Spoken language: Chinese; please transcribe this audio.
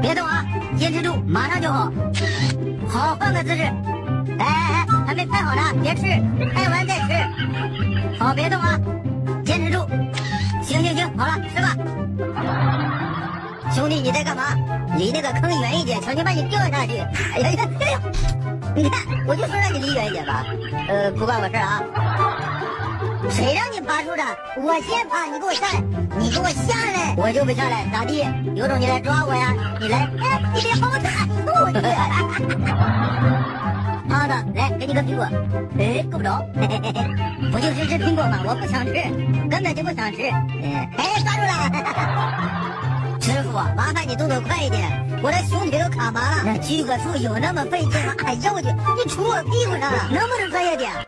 别动啊，坚持住，马上就好。好，换个姿势。哎哎哎，还没拍好呢，别吃，拍完再吃。好，别动啊，坚持住。行行行，好了，吃吧。兄弟，你在干嘛？离那个坑远一点，小心把你掉下去。哎呀呀，哎呀！你看，我就说让你离远一点吧。呃，不关我事啊。谁让你爬树的？我先爬，你给我下来！你给我下来！我就不下来，咋地？有种你来抓我呀！你来，哎，你别把我打死！好的，来，给你个苹果。哎，够不着。嘿嘿嘿，不就是吃苹果吗？我不想吃，根本就不想吃。哎，抓住了！师傅，麻烦你动作快一点，我的熊腿都卡麻了。那锯个树有那么费劲吗？哎呦，我去，你杵我屁股上了，能不能专业点？